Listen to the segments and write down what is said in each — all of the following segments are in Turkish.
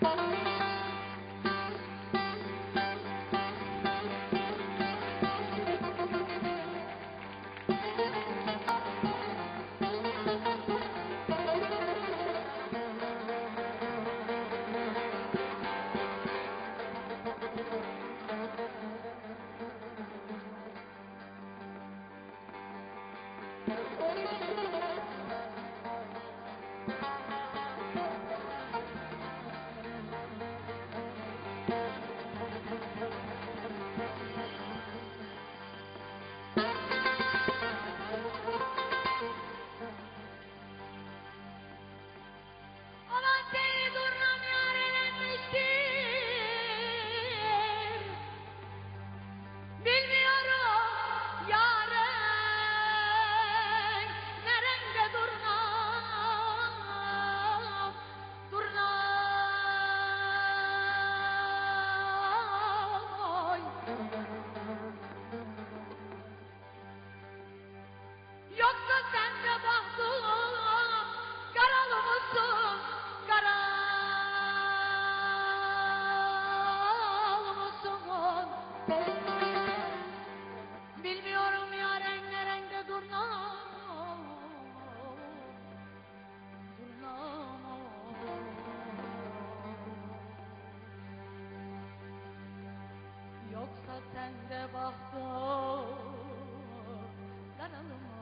Bye. yoksa sen de bahtı daralım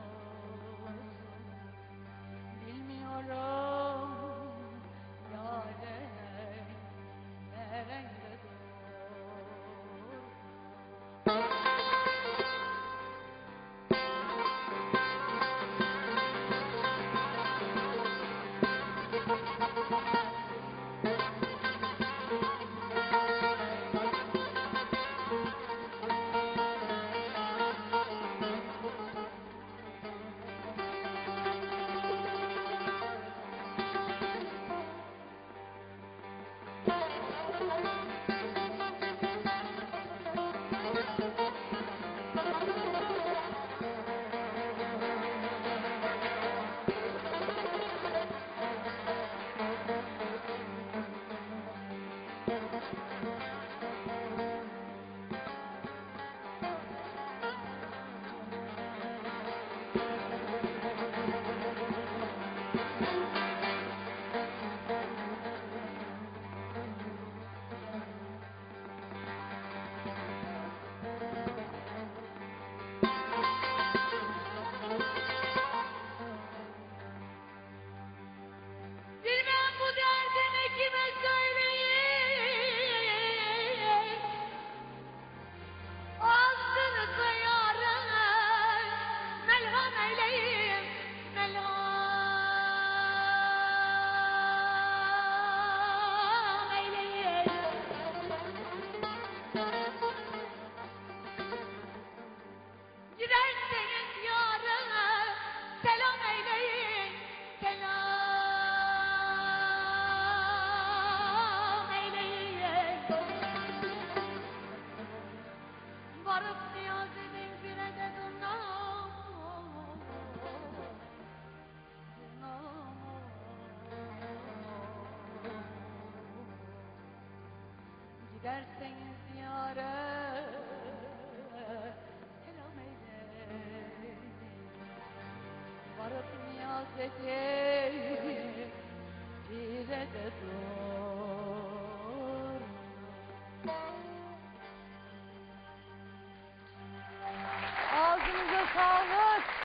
Giderseniz yâre selam eyleyin. Varıp niyaz edin Pire de dur.